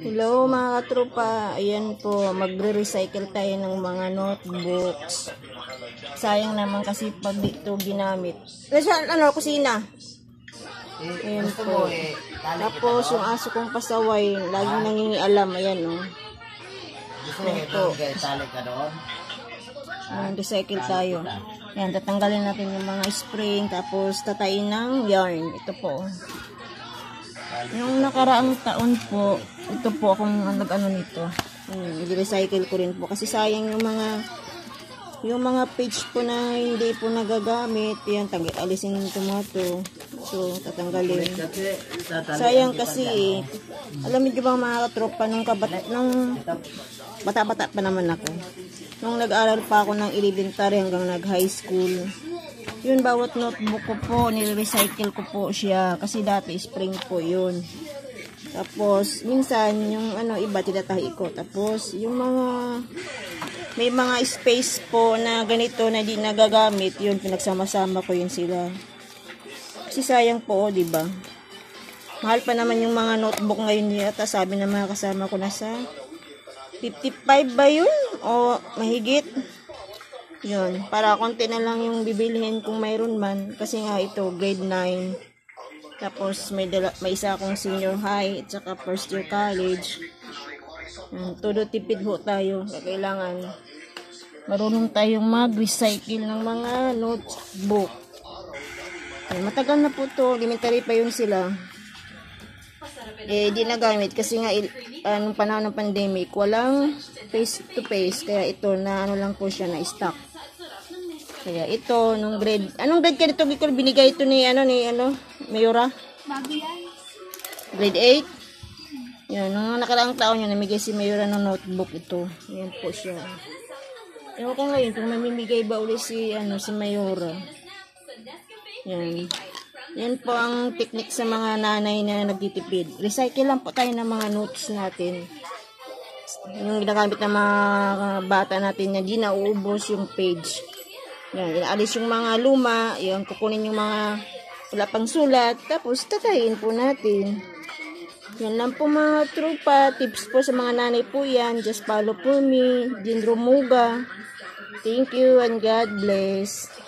Hello mga katropa, ayan po, magre-recycle tayo ng mga notebooks. Sayang naman kasi pag dito ginamit. Nasaan, ano, kusina? Eh, Ayan po. eh, Tapos yung aso kong pasaway, laging nangingialam, ayan o. Oh. Ka doon? Ayan, recycle tayo. Ayan, tatanggalin natin yung mga spring, tapos tatayin ng yarn. Ito po. Yung nakaraang taon po, ito po akong nag-ano nito. Hmm, i-recycle ko rin po. Kasi sayang yung mga yung mga page po na hindi po nagagamit. Yan, alisin yung tomato. So, tatanggalin. Sayang kasi. Alam niyo ba mga katropa, nung, kabat, nung bata-bata pa naman ako. Nung nag-aral pa ako ng elementary hanggang nag-high school, yun, bawat notebook ko po, nire-recycle ko po siya. Kasi dati spring po yun. Tapos, minsan, yung ano, iba, tinatahi ko. Tapos, yung mga, may mga space po na ganito na di nagagamit, yun, pinagsama-sama ko yun sila. Kasi sayang po, oh, ba? Mahal pa naman yung mga notebook ngayon yata. Sabi ng mga kasama ko nasa 55 ba yun? O mahigit? Yun. Para konti na lang yung bibilihin kung mayroon man. Kasi nga ito, grade 9. Tapos may, dala, may isa akong senior high at saka first year college. Yan. Todo tipid ho tayo. Kailangan marunong tayong mag-recycle ng mga notebook. Yan. Matagal na po to. Elementary pa yun sila eh di nagamit kasi nga anong panahon ng pandemic walang face to face kaya ito na ano lang po siya na stock kaya ito nung grade anong grade ka nito Gicol binigay ito ni ano ni ano Mayora? Grade 8 yan nung nakaraang taon yun namigay si Mayora ng notebook ito. Yan po siya. Ewan ko ngayon kung mamimigay ba uli si ano si Mayora. Yan. Yan po ang technique sa mga nanay na nagtitipid. Recycle lang po tayo ng mga notes natin. Yung ginagamit ng mga bata natin na di nauubos yung page. Yan, inaalis yung mga luma, yung kukunin yung mga wala pang sulat, tapos tatayin po natin. Yan lang po mga trupa, tips po sa mga nanay po yan. Just follow po me, Jin Romuga. Thank you and God bless.